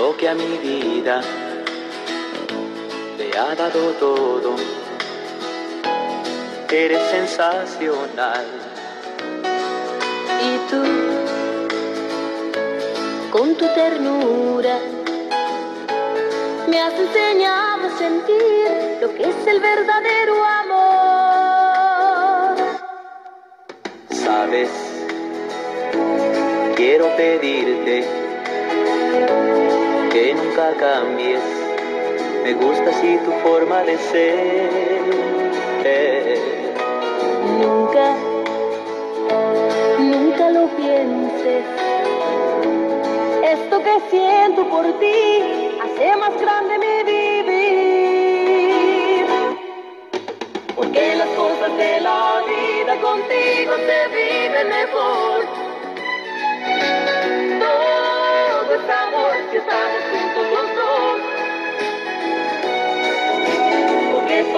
lo que a mi vida le ha dado todo. Eres sensacional. Y tú, con tu ternura, me has enseñado a sentir lo que es el verdadero amor. Sabes, quiero pedirte nunca cambies. Me gusta así tu forma de ser. Nunca, nunca lo pienses. Esto que siento por ti hace más grande mi vivir. Porque las cosas de la vida contigo se viven mejor.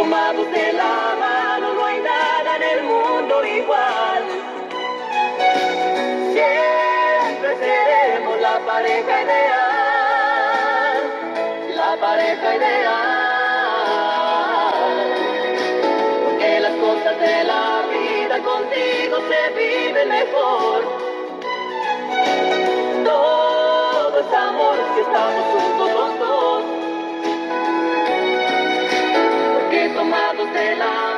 Tomados de la mano no hay nada en el mundo igual. Siempre seremos la pareja ideal, la pareja ideal. Porque las cosas de la vida contigo se viven mejor. de la